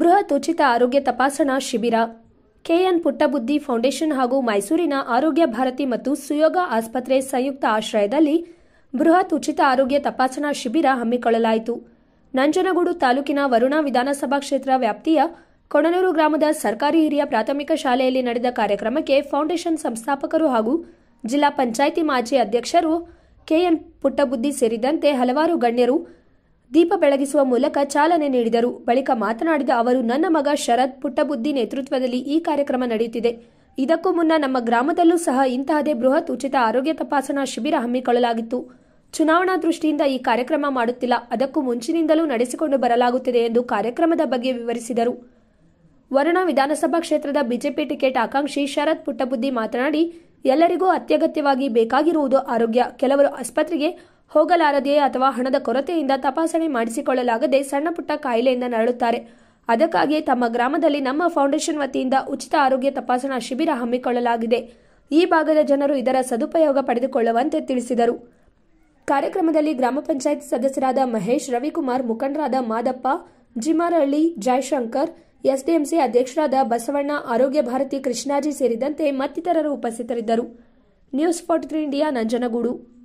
ಬೃಹತ್ ಉಚಿತ ಆರೋಗ್ಯ ತಪಾಸಣಾ ಶಿಬಿರ. ಕೆಎನ್ ಪುಟ್ಟಬುದ್ಧಿ ಫೌಂಡೇಶನ್ ಹಾಗೂ ಮೈಸೂರಿನ ಆರೋಗ್ಯ ಭಾರತಿ ಮತ್ತು ಸುಯೋಗ ಆಸ್ಪತ್ರೆ ಸಂಯುಕ್ತ ಆಶ್ರಯದಲ್ಲಿ ಬೃಹತ್ ಉಚಿತ ಆರೋಗ್ಯ ತಪಾಸಣಾ ಶಿಬಿರ ಹಮ್ಮಿಕೊಳ್ಳಲಾಯಿತು. ನಂಜನಗೂಡು ತಾಲೂಕಿನ ವರುಣಾ ವಿಧಾನಸಭಾ ಕ್ಷೇತ್ರ ವ್ಯಾಪ್ತಿಯ ಕೊಣನೂರು ಗ್ರಾಮದ ಸರ್ಕಾರಿ ಹಿರಿಯ ಪ್ರಾಥಮಿಕ ಶಾಲೆಯಲ್ಲಿ ನಡೆದ ಕಾರ್ಯಕ್ರಮಕ್ಕೆ ಫೌಂಡೇಶನ್ ಸಂಸ್ಥಾಪಕರು ಹಾಗೂ ಜಿಲ್ಲಾ ಪಂಚಾಯಿತಿ ಮಾಜಿ ಅಧ್ಯಕ್ಷರು ಕೆಎನ್ ಪುಟ್ಟಬುದ್ಧಿ ಸೇರಿದಂತೆ ಹಲವಾರು ಗಣ್ಯರು ದೀಪ ಬೆಳಗಿಸುವ ಮೂಲಕ ಚಾಲನೆ ನೀಡಿದರು. ಬಳಿಕ ಮಾತನಾಡಿದ ಅವರು, ನನ್ನ ಮಗ ಶರತ್ ಪುಟ್ಟಬುದ್ಧಿ ನೇತೃತ್ವದಲ್ಲಿ ಈ ಕಾರ್ಯಕ್ರಮ ನಡೆಯುತ್ತಿದೆ. ಇದಕ್ಕೂ ಮುನ್ನ ನಮ್ಮ ಗ್ರಾಮದಲ್ಲೂ ಸಹ ಇಂತಹದೇ ಬೃಹತ್ ಉಚಿತ ಆರೋಗ್ಯ ತಪಾಸಣಾ ಶಿಬಿರ ಹಮ್ಮಿಕೊಳ್ಳಲಾಗಿತ್ತು. ಚುನಾವಣಾ ದೃಷ್ಟಿಯಿಂದ ಈ ಕಾರ್ಯಕ್ರಮ ಮಾಡುತ್ತಿಲ್ಲ. ಅದಕ್ಕೂ ಮುಂಚಿನಿಂದಲೂ ನಡೆಸಿಕೊಂಡು ಬರಲಾಗುತ್ತಿದೆ ಎಂದು ಕಾರ್ಯಕ್ರಮದ ಬಗ್ಗೆ ವಿವರಿಸಿದರು. ವರುಣ ವಿಧಾನಸಭಾ ಕ್ಷೇತ್ರದ ಬಿಜೆಪಿ ಟಿಕೆಟ್ ಆಕಾಂಕ್ಷಿ ಶರತ್ ಪುಟ್ಟಬುದ್ಧಿ ಮಾತನಾಡಿ ಎಲ್ಲರಿಗೂ ಅತ್ಯಗತ್ಯವಾಗಿ ಬೇಕಾಗಿರುವುದು ಆರೋಗ್ಯ. ಕೆಲವರು ಆಸ್ಪತ್ರೆಗೆ ಹೋಗಲಾರದೆಯೇ ಅಥವಾ ಹಣದ ಕೊರತೆಯಿಂದ ತಪಾಸಣೆ ಮಾಡಿಸಿಕೊಳ್ಳಲಾಗದೆ ಸಣ್ಣ ಪುಟ್ಟ ಕಾಯಿಲೆಯಿಂದ ನರಳುತ್ತಾರೆ. ಅದಕ್ಕಾಗಿ ತಮ್ಮ ಗ್ರಾಮದಲ್ಲಿ ನಮ್ಮ ಫೌಂಡೇಶನ್ ವತಿಯಿಂದ ಉಚಿತ ಆರೋಗ್ಯ ತಪಾಸಣಾ ಶಿಬಿರ ಹಮ್ಮಿಕೊಳ್ಳಲಾಗಿದೆ. ಈ ಭಾಗದ ಜನರು ಇದರ ಸದುಪಯೋಗ ಪಡೆದುಕೊಳ್ಳುವಂತೆ ತಿಳಿಸಿದರು. ಕಾರ್ಯಕ್ರಮದಲ್ಲಿ ಗ್ರಾಮ ಪಂಚಾಯತ್ ಸದಸ್ಯರಾದ ಮಹೇಶ್, ರವಿಕುಮಾರ್, ಮುಖಂಡರಾದ ಮಾದಪ್ಪ, ಜಿಮಾರಹಳ್ಳಿ, ಜಯಶಂಕರ್ ಎಸ್ಡಿಎಂಸಿ ಅಧ್ಯಕ್ಷರಾದ ಬಸವಣ್ಣ ಆರೋಗ್ಯ ಭಾರತಿ ಕೃಷ್ಣಾಜಿ ಸೇರಿದಂತೆ ಮತ್ತಿತರರು ಉಪಸ್ಥಿತರಿದ್ದರು. News forty three India Nanjangud.